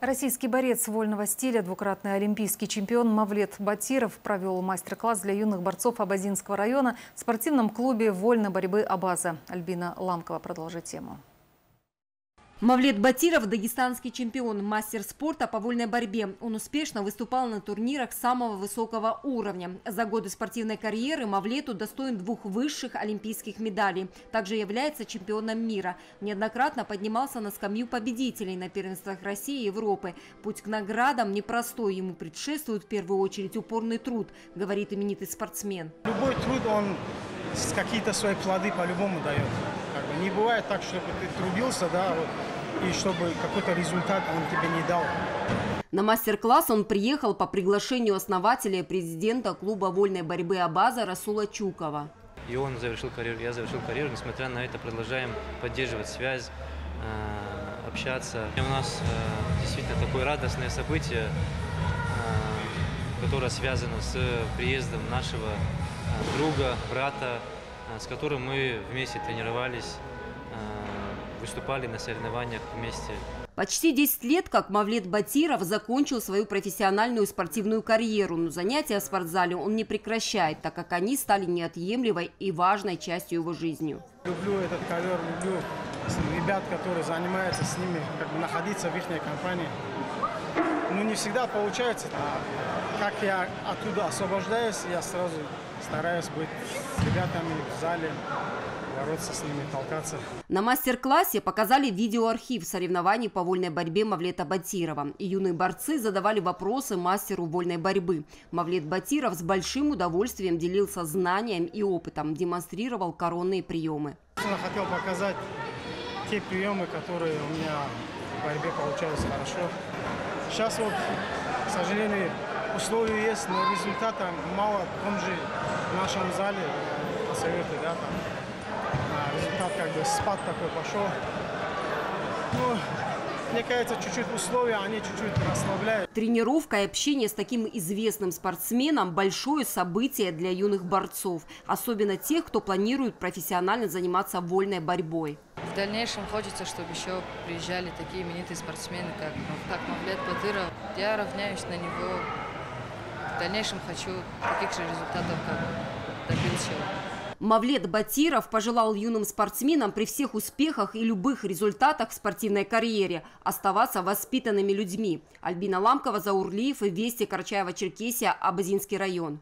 Российский борец вольного стиля, двукратный олимпийский чемпион Мавлет Батиров провел мастер-класс для юных борцов Абазинского района в спортивном клубе вольной борьбы «Абаза». Альбина Ламкова продолжит тему. Мавлет Батиров – дагестанский чемпион, мастер спорта по вольной борьбе. Он успешно выступал на турнирах самого высокого уровня. За годы спортивной карьеры Мавлету достоин двух высших олимпийских медалей. Также является чемпионом мира. Неоднократно поднимался на скамью победителей на первенствах России и Европы. Путь к наградам непростой. Ему предшествует в первую очередь упорный труд, говорит именитый спортсмен. Любой труд, он какие-то свои плоды по-любому дает. Не бывает так, чтобы ты трудился, да, вот, и чтобы какой-то результат он тебе не дал. На мастер-класс он приехал по приглашению основателя и президента клуба вольной борьбы «Абаза» Расула Чукова. И он завершил карьеру, я завершил карьеру, несмотря на это продолжаем поддерживать связь, э, общаться. И у нас э, действительно такое радостное событие, э, которое связано с приездом нашего друга, брата, с которым мы вместе тренировались, выступали на соревнованиях вместе. Почти 10 лет, как Мавлет Батиров закончил свою профессиональную спортивную карьеру, но занятия в спортзале он не прекращает, так как они стали неотъемлемой и важной частью его жизни. Люблю этот ковер, люблю ребят, которые занимаются с ними, как бы находиться в их компании. Не всегда получается. А как я оттуда освобождаюсь, я сразу стараюсь быть с ребятами в зале, бороться с ними, толкаться. На мастер-классе показали видеоархив соревнований по вольной борьбе Мавлета Батирова. И юные борцы задавали вопросы мастеру вольной борьбы. Мавлет Батиров с большим удовольствием делился знанием и опытом, демонстрировал коронные приемы. Я хотел показать те приемы, которые у меня в борьбе получались хорошо. Сейчас вот, к сожалению, условия есть, но результата мало в том же нашем зале по совету, да, там а результат как бы спад такой пошел. Ну, мне кажется, чуть-чуть условия, они чуть-чуть расслабляют. Тренировка и общение с таким известным спортсменом – большое событие для юных борцов. Особенно тех, кто планирует профессионально заниматься вольной борьбой. Дальнейшем хочется, чтобы еще приезжали такие именитые спортсмены, как, как Мавлет Батыров. Я равняюсь на него. В дальнейшем хочу таких же результатов, как добился Мавлет Батиров пожелал юным спортсменам при всех успехах и любых результатах в спортивной карьере оставаться воспитанными людьми. Альбина Ламкова, Заурлиев и Вести Карачаева-Черкесия, Абазинский район.